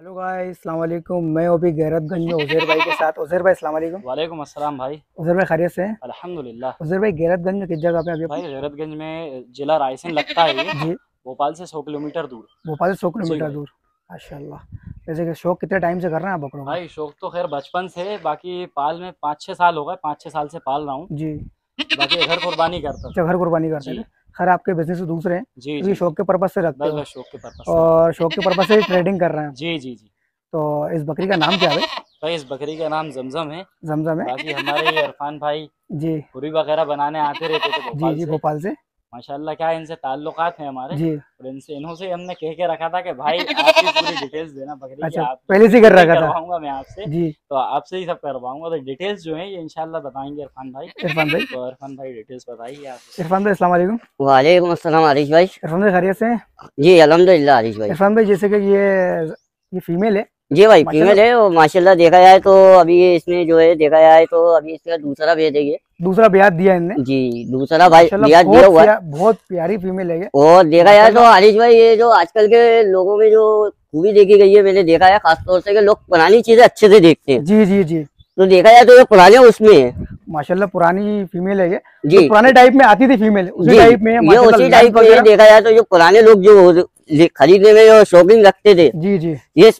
भाई अस्सलाम वालेकुम। मैं अभी गैरतगंज में उजैर भाई के साथ। उजैर भाई अस्सलाम वालेकुम। वालेकुम अस्सलाम भाई। उजैर भाई खैरियत से अल्हम्दुलिल्लाह। उजैर भाई गैरतगंज में किस जगह पे अभी भाई गैरतगंज में जिला रायसेन लगता है। जी। भोपाल से सौ किलोमीटर दूर। भोपाल से सौ किलोमीटर दूर। माशाल्लाह। जैसे कि शौक कितने टाइम से कर रहे हैं आप बकरों भाई शौक तो खैर बचपन से बाकी पाल में पाँच छः साल हो गए पाँच छः साल से पाल रहा हूँ। जी। बाकी घर कुर्बानी करता घर कुर्बानी करते जी। खैर आपके बिज़नेस दूसरे हैं जी जी। शौक के पर्पज से रखते हैं। शौक के पर्पज और शौक के पर्पज से ट्रेडिंग कर रहे हैं। जी जी जी। तो इस बकरी का नाम क्या है भाई? भाई इस बकरी का नाम जमजम है। जमजम है। बाकी हमारे अरफान इरफान भाई जी। पूरी वगैरह बनाने आते रहते थे जी जी भोपाल से। माशाल्लाह क्या इनसे ताल्लुकात हैं हमारे? जी। और इनसे इन्हों से हमने कह के रखा था कि भाई आप ही पूरी डिटेल्स देना बकरी की अच्छा आप पहले से कर रखा था। करवाऊँगा मैं आपसे। जी। तो आपसे ही सब करवाऊँगा। तो डिटेल्स जो है ये इंशाल्लाह बताएँगे इरफान भाई। इरफान भाई। तो इरफान भाई डिटेल्स बताइए आप। इरफान भाई अस्सलाम वालेकुम। वालेकुम अस्सलाम आरिश भाई। इरफान भाई खैरियत से जी अल्हम्दुलिल्लाह आरिश भाई। इरफान भाई जैसे कि ये ये फीमेल है? जी भाई फीमेल है और माशाल्लाह देखा जाए तो अभी इसने जो है देखा जाए तो अभी इसका दूसरा भेज है ये। दूसरा ब्याज दिया इनने। जी दूसरा भाई ब्याज दिया हुआ प्या, बहुत प्यारी फीमेल है और देखा जाए तो आरिश भाई ये जो आजकल के लोगों में जो खूबी देखी गई है मैंने देखा है खासतौर से लोग पुरानी चीज़ें अच्छे से देखते हैं। जी जी जी। तो देखा जाए तो ये पुराने उसमें है। माशाल्लाह पुरानी फीमेल है ये। जी। तो पुराने टाइप में आती थी फीमेल उसी टाइप में ये उसी टाइप में देखा जाए तो जो पुराने लोग जो खरीदने में जो शौकीन रखते थे जी जी। ये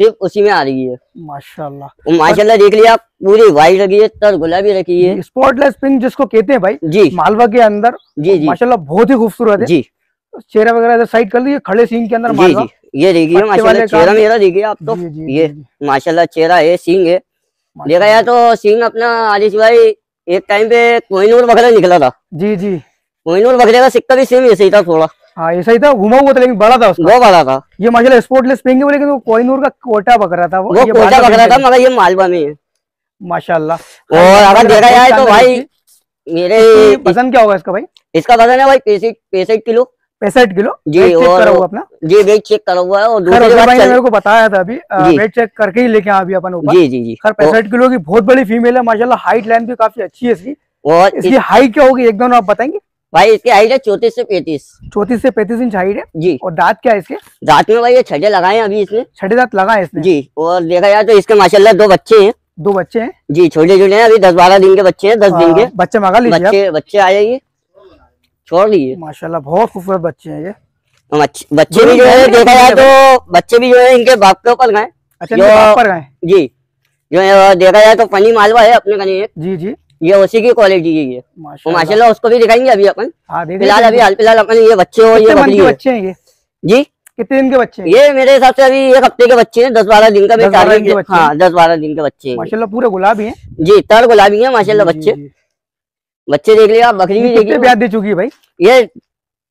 सिर्फ़ उसी में आ रही है। माशाल्लाह। माशाल्लाह देख लिया आप पूरी व्हाइट रखी है तर गुलाबी रखी है। स्पॉटलेस पिंक जिसको कहते हैं भाई जी। मालवा के अंदर जी जी। माशाल्लाह बहुत ही खूबसूरत है। जी। चेहरा वगैरह इधर साइड कर लीजिए खड़े सीन के अंदर जी जी। ये देखिए माशाल्लाह चेहरा मेरा देखिए आप तो। ये माशाल्लाह चेहरा है सींग है। देखा। जाए तो सींग अपना आदिश भाई एक टाइम पे कोहिनूर बकरा निकला था। जी जी। कोहिनूर बकरे का सिक्का भी सेम ऐसे ही था थोड़ा। हाँ ऐसा ही था। घुमा हुआ था लेकिन बड़ा था उसका। वो बड़ा था। ये माशाल्लाह स्पोर्टलेस पिंक है लेकिन वो कोहिनूर का कोटा बकरा था वो। वो कोटा बकरा pink था मगर ये मालवा में है। माशाल्लाह। और अगर देखा जाए तो भाई मेरे वज़न क्या होगा इसका भाई? इसका वज़न है भाई पैंसठ पैंसठ किलो। पैंसठ किलो? जी, और- अपना। जी वेट चेक करा हुआ है और दूसरी बात भाई ने चल मेरे को बताया था अभी वेट चेक करके ही लेके अभी अपन ऊपर। जी जी जी। खैर पैंसठ किलो की बहुत बड़ी फीमेल है माशाल्लाह हाइट लाइन भी काफ़ी अच्छी है इसकी। और इसकी हाइट क्या होगी एक दोनों आप बताएँगे? भाई इसकी हाइट है चौतीस से पैंतीस। चौतीस से पैंतीस इंच हाइट है? जी। और दांत क्या है इसके? रात में भाई ये छठे लगाए हैं अभी इसने। छठे दांत लगा है इसने? जी और देखा जाए तो इसके माशाल्लाह दो बच्चे हैं। दो बच्चे हैं? जी छोटे छोटे हैं अभी दस बारह दिन के बच्चे हैं दस दिन के। बच्चे मंगा लीजिए बच्चे बच्चे आ जाइए। छोड़ लीजिए माशाल्लाह बहुत खूबसूरत बच्चे हैं ये। बच्चे भी जो है देखा जाए तो बच्चे भी जो है इनके बाप के ऊपर गए अच्छा जो- जी है देखा जाए तो पनी मालवा है अपने कहीं जी जी। ये उसी की क्वालिटी है। ये माशाल्लाह। उसको भी दिखाएँगे अभी अपन। हाँ फ़िलहाल अभी हाल फ़िलहाल अपन ये बच्चे हो ये बकरी बच्चे हैं ये? जी? कितने दिन के बच्चे ये मेरे हिसाब से अभी एक हफ़्ते के बच्चे हैं दस बारह दिन का भी टारगेट हाँ। दस बारह दिन के बच्चे हैं। माशाल्लाह पूरे गुलाबी हैं। जी तर गुलाबी है माशाल्लाह बच्चे। बच्चे देख लिया आप बकरी भी देखिए ब्याज दे चुकी है भाई? ये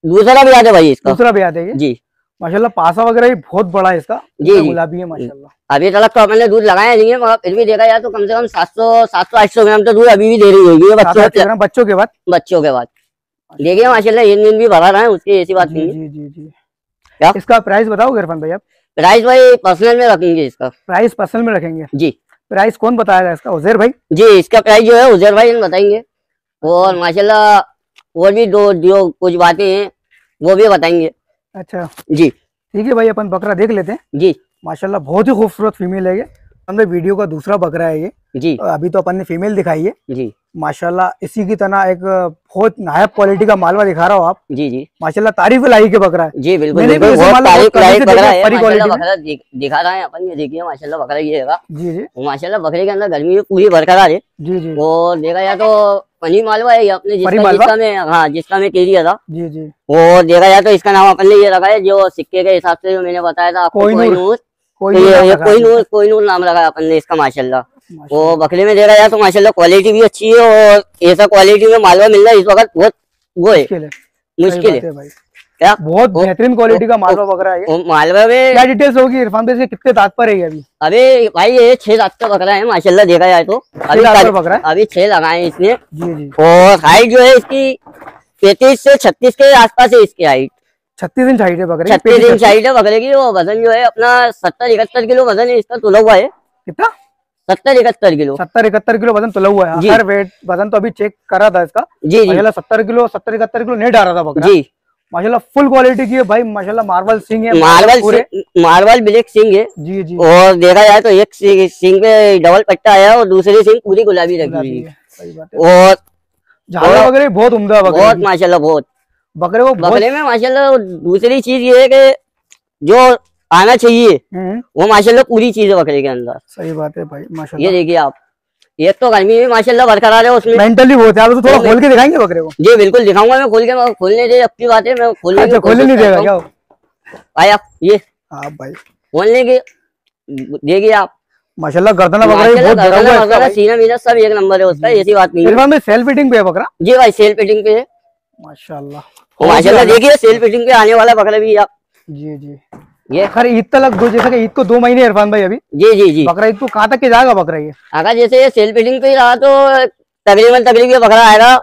दूसरा आता है भाई इसका। दूसरा ब्याज है जी। माशाल्लाह पासा वगैरह भी बहुत बड़ा है इसका। जी, गुलाबी है माशाल्लाह। अभी तक तो अपने दूध लगाया नहीं है मगर फिर भी देखा जाए तो कम से कम सात सौ सात सौ आठ सौ ग्राम तो दूध अभी भी दे रही होगी। बच्चों बच्चों के बाद? बच्चों के बाद। देखिए माशाल्लाह इन दिन भी भरा रहा है उसकी ऐसी बात नहीं जी जी जी। इसका प्राइस बताओ इरफान भाई आप? प्राइस भाई पर्सनल में रखेंगे इसका। प्राइस पर्सनल में रखेंगे? जी। प्राइस कौन बताएगा इसका? उजैर भाई? जी इसका प्राइस जो है उजैर भाई बताएँगे और माशाल्लाह और भी दो जो कुछ बातें हैं वो भी बताएँगे। अच्छा। जी। ठीक है भाई अपन बकरा देख लेते हैं। जी। माशाल्लाह बहुत ही खूबसूरत फीमेल है ये। हमने वीडियो का दूसरा बकरा है ये। जी। अभी तो अपन ने फीमेल दिखाई है। जी। माशाल्लाह इसी की तरह एक बहुत नायब क्वालिटी का मालवा दिखा रहा हो आप। जी जी। माशाल्लाह तारीफ़ लाई के बकरा है। जी बिल्कुल देखा रहा है। अपन ये देखिए माशाल्लाह बकरा ये जी जी। माशाल्लाह बकरे के अंदर गर्मी पूरी बरकरार है। जी जी। और देखा जाए तो पनी मालवा है ये अपने जिसका जिसका में हाँ जिसका मैं कह दिया था। जी जी। और देखा जाए तो इसका नाम अपन ने ये रखा है जो सिक्के के हिसाब से जो मैंने बताया था आपको कोहिनूर। कोहिनूर। कोई तो कोई नूर नाम ये रखा कोहिनूर कोहिनूर नाम लगा अपन ने इसका माशाल्लाह। माशाल्लाह। वो बकरे में देखा जाए तो माशाल्लाह क्वालिटी भी अच्छी है और ऐसा क्वालिटी में मालवा मिलना इस वक्त बहुत वो है। मुश्किल है। क्या? बहुत बेहतरीन क्वालिटी का मालवा बकरा है। मालवा में क्या डिटेल्स होगी इरफान भाई कितने दांत पर है अभी? अभी भाई ये छह रात का बकरा है माशाल्लाह देखा जाए तो। अभी दांत बकरा है? अभी छह लगाए हैं इसने। जी जी। और हाइट जो है इसकी पैंतीस से छत्तीस के आसपास है इसकी हाइट छत्तीस इंच हाइट है बकरे छत्तीस इंच हाइट है बकरे की और वज़न जो है अपना सत्तर इकहत्तर किलो वज़न है इसका तुला हुआ है। कितना? सत्तर इकहत्तर किलो। सत्तर इकहत्तर किलो वज़न तुला हुआ है। हर वेट वज़न तो अभी चेक करा था इसका। जी जी। सत्तर किलो सत्तर इकहत्तर किलो नहीं डाल रहा था बकरा जी। माशाल्लाह फुल क्वालिटी की है भाई माशाल्लाह मार्बल सिंह है मार्बल मार्बल ब्लैक सिंग है। जी जी। और देखा जाए तो एक सिंग पे डबल पट्टा आया और दूसरी सिंग पूरी गुलाबी लगी हुई है। सही और झाला वगैरह बहुत उम्दा है बहुत माशाल्लाह बहुत। बकरे को बकरे में माशाल्लाह दूसरी चीज़ ये है कि जो आना चाहिए हम्म, वो माशाल्लाह पूरी चीज़ है बकरे के अंदर। सही बात है भाई ये देखिए आप। एक तो गर्मी में माशाल्लाह बरकरार है उसमें। मेंटली बहुत है आप तो थोड़ा खोल के दिखाएँगे बकरे को? जी बिल्कुल दिखाऊँगा मैं खोल के खोलने दे अपनी बात है मैं खोलने अच्छा खोलने नहीं देगा क्या। वो? आया ये। हाँ भाई। खोलने की देखिए आप। माशाल्लाह गर्दना बकरा है सीना मीना सब एक नंबर है उसका ऐसी बात नहीं है। इरफान में सेल फिटिंग पे है बकरा? जी भाई सेल फिटिंग पे है। माशाल्लाह। माशाल्लाह देखिए सेल फिटिंग पे आने वाला बकरा भी आप जी जी। ये खैर ईद तक दो जैसे ईद को दो महीने इरफान भाई अभी। जी जी जी। बकरा ईद को कहाँ तक के जाएगा बकरा ये? अगर जैसे ये सेल फिटिंग पे रहा तो तकरीबन तकरीबन ये बकरा आएगा।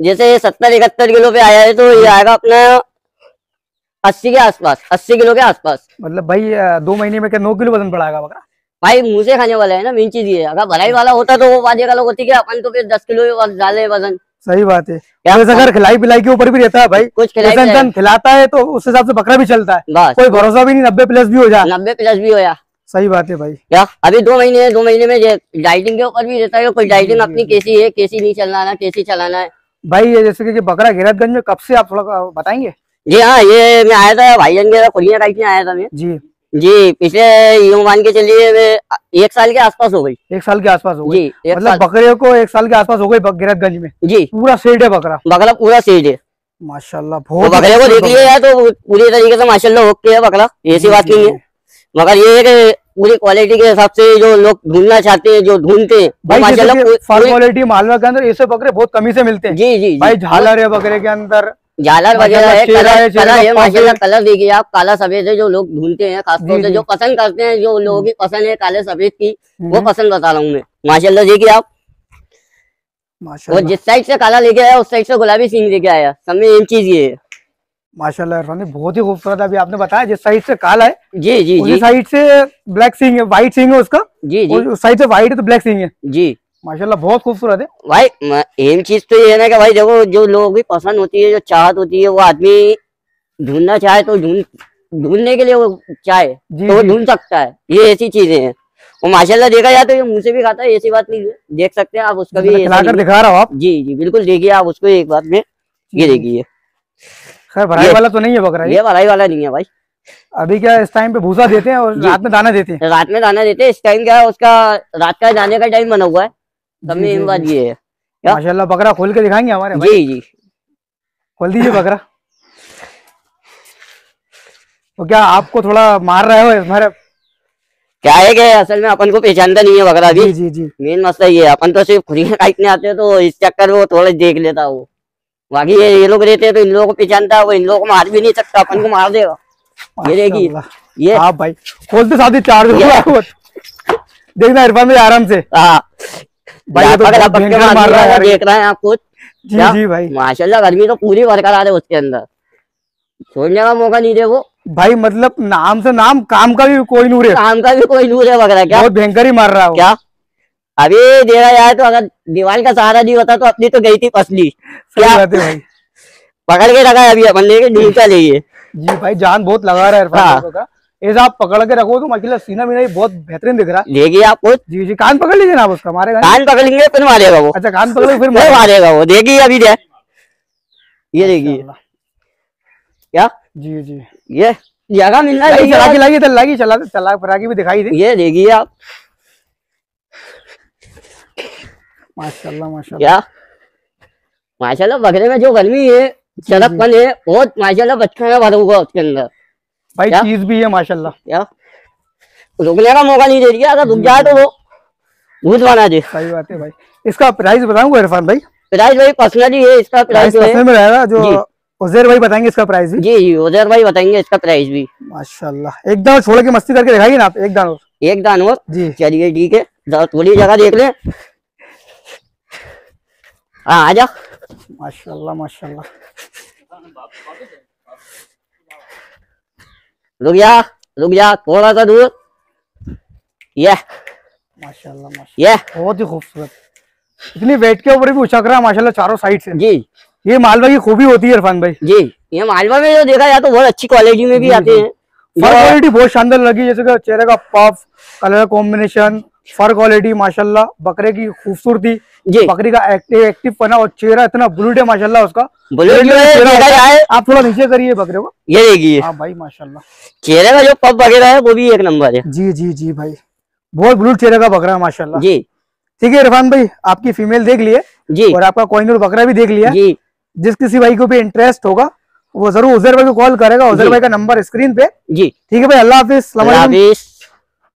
जैसे ये सत्तर इकहत्तर किलो पे आया है तो ये आएगा अपना अस्सी के आसपास अस्सी किलो के आसपास। मतलब भाई दो महीने में क्या नौ किलो वज़न बढ़ाएगा बकरा? भाई मुँह से खाने वाला है ना मेन चीज़ ये अगर भलाई वाला होता तो वो बात एक अलग होती कि अपन तो फिर दस किलो डाले वज़न। सही बात है। अगर खिलाई पिलाई के ऊपर भी रहता है भाई कुछ इंसान खिलाता है तो उस हिसाब से बकरा भी चलता है। कोई भरोसा भी नहीं नब्बे प्लस भी हो जाए। नब्बे प्लस भी होया सही बात है भाई। क्या? अभी दो महीने है दो महीने में डाइटिंग के ऊपर भी रहता है कोई डाइटिंग अपनी कैसी है कैसी नहीं चलाना कैसी चलाना है? भाई ये जैसे कि बकरा घेरतगंज में कब से आप थोड़ा बताएँगे? जी हाँ ये मैं आया था भाईजान के खुलिया काटने आया था मैं। जी। जी पिछले यूँ मान के चलिए एक साल के आसपास हो गई। एक साल के आसपास हो गई। जी मतलब बकरे को एक साल के आसपास हो गई गिरतगंज में। जी। पूरा सेट है बकरा। बकरा पूरा सेज है। माशाल्लाह तो बकरे को देख लिया तो पूरी तरीके से माशाल्लाह ओके है बकरा। ऐसी बात नहीं है। मगर ये है कि पूरी क्वालिटी के हिसाब से जो लोग ढूंढना चाहते हैं जो ढूंढते हैं क्वालिटी मालवा के अंदर ऐसे बकरे बहुत कमी से मिलते हैं। जी जी जी। भाई झालर है बकरे के अंदर। झालर वगैरह है कलर कलर है माशाल्लाह कलर देखिए आप काला सफ़ेद है जो लोग ढूंढते हैं खासतौर से जो पसंद करते हैं जो लोगों की पसंद है काले सफ़ेद की वो हम्म, पसंद बता रहा हूँ मैं। माशाल्लाह देखिए आप। वो माशाल्लाह। जिस साइड से काला लेके आया उस साइड से गुलाबी सिंह लेके आया। सब में एक चीज़ ये है। माशाल्लाह भाई, बहुत ही खूबसूरत अभी आपने बताया जिस साइड से काला है जी जी जी। साइड से ब्लैक सिंग है व्हाइट सिंग है उसका। जी जी। उस साइड से व्हाइट है तो ब्लैक सिंग है। जी। माशाल्लाह बहुत खूबसूरत है। भाई एम चीज़ तो ये है ना कि भाई देखो जो लोगों की पसंद होती है जो चाहत होती है वो आदमी ढूंढना चाहे तो ढूंढ ढूँढने के लिए वो चाहे तो वो ढूंढ सकता है। ये ऐसी चीज़ें हैं। और माशाल्लाह देखा जाए तो ये मुँह से भी खाता है ऐसी बात नहीं है। देख सकते हैं आप उसका भी मतलब खिलाकर दिखा रहा हूँ आप। जी जी बिल्कुल देखिए आप उसको एक बात में ये देखिए। खैर भराई वाला तो नहीं है बकरा ये। ये भराई वाला नहीं है भाई। अभी क्या इस टाइम पे भूसा देते हैं और रात में दाना देते हैं? रात में दाना देते हैं। इस टाइम क्या है उसका रात का जाने का टाइम बना हुआ है। सब में जी, बात ये है माशाल्लाह बकरा खोल के दिखाएँगे हमारे जी जी। खोल दीजिए बकरा। तो क्या आपको थोड़ा मार रहे हो हमारे क्या है कि असल में अपन को पहचानता नहीं है बकरा भी। जी जी मेन मसला ये है अपन तो सिर्फ़ खुरिया काटने आते हैं तो इस चक्कर वो थोड़ा देख लेता वो। बाकी ये ये लोग रहते हैं तो इन लोगों को पहचानता है वो इन लोगों को मार भी नहीं सकता अपन को मार देगा। ये देखिए ये हाँ भाई खोलते साथ ही होगा देखना इरफान भाई आराम से। हाँ। भाई तो मार रहा है रहा देख रहे हैं आप खुद जी जी भाई। माशाल्लाह गर्मी तो पूरी बरकरार है उसके अंदर। छोड़ने का मौका नहीं दे वो। भाई मतलब नाम से नाम काम का भी कोई नूर है। काम का भी कोई दूर है वगैरह क्या? बहुत भयंकर ही मार रहा है क्या? अभी देखा जाए तो अगर दीवार का सहारा नहीं होता तो अपनी तो गई थी पसली। क्या? भाई। पकड़ के रखा है अभी अपन लेके ढूंढता लेंगे। जी भाई जान बहुत लगा रहा है हाँ। का। ऐसा आप पकड़ के रखो तो माशाल्लाह सीना मीना बहुत बेहतरीन दिख रहा है। देखिए आप खुद जी जी कान पकड़ लीजिए ना आप उसका मारेगा? कान पकड़ेंगे फिर मारेगा वो। अच्छा कान पकड़ फिर मारेगा। वो। देखिए अभी दे ये देखिए। क्या? जी जी। ये। जगह मिलना चला की तो चला चला फरा भी दिखाई दी। ये देखिए आप। माशाल्लाह माशाल्लाह। क्या? माशाल्लाह बकरे में जो गर्मी है चरकपन है बहुत माशाल्लाह बचपन में भरा हुआ उसके अंदर। भाई क्या? चीज़ भी है माशाल्लाह। क्या रुकने का मौका नहीं दे रही अगर रुक जाए तो वो। भूत बना दे सही बात है भाई। इसका प्राइस बताऊँगा इरफान भाई? प्राइस भाई पर्सनली है इसका प्राइस है। में रहेगा जो उजैर भाई बताएँगे इसका प्राइस भी। जी जी उधर भाई बताएँगे इसका प्राइस भी। माशाल्लाह। एक दान छोड़ के मस्ती करके दिखाइए ना आप एक दान और। एक दान और? जी। चलिए ठीक है। जरा थोड़ी जगह देख ले। हाँ आ जा। माशाल्लाह माशाल्लाह। रुक जा रुक जा थोड़ा सा दूर ये माशाल्लाह माशाल्लाह. ये बहुत ही खूबसूरत. इतनी वेट के ऊपर भी उछक रहा है माशाल्लाह चारों साइड से. जी. ये मालवा की खूबी होती है इरफान भाई. जी. ये मालवा में जो देखा जाए तो बहुत अच्छी क्वालिटी में भी आते हैं। फर क्वालिटी बहुत शानदार लगी जैसे कि चेहरे का puff colour combination fur quality माशाल्लाह बकरे की खूबसूरती. जी। बकरी का एक्टिव एक्टिव पना और चेहरा इतना ब्लूट है माशाल्लाह उसका। जाए आप थोड़ा नीचे करिए बकरे को। ये देखिए। हाँ भाई माशाल्लाह। चेहरे का जो पब वगैरह है वो भी एक नंबर है। जी जी जी भाई। बहुत ब्लूट चेहरे का बकरा है माशाल्लाह। जी। ठीक है इरफान भाई आपकी फीमेल देख लिए जी। और आपका कोइनूर बकरा भी देख लिया। जी। जिस किसी भाई को भी इंटरेस्ट होगा वो ज़रूर उजैर भाई को कॉल करेगा। उजैर। भाई का नंबर स्क्रीन पे। जी। ठीक है भाई अल्लाह। हाफिज।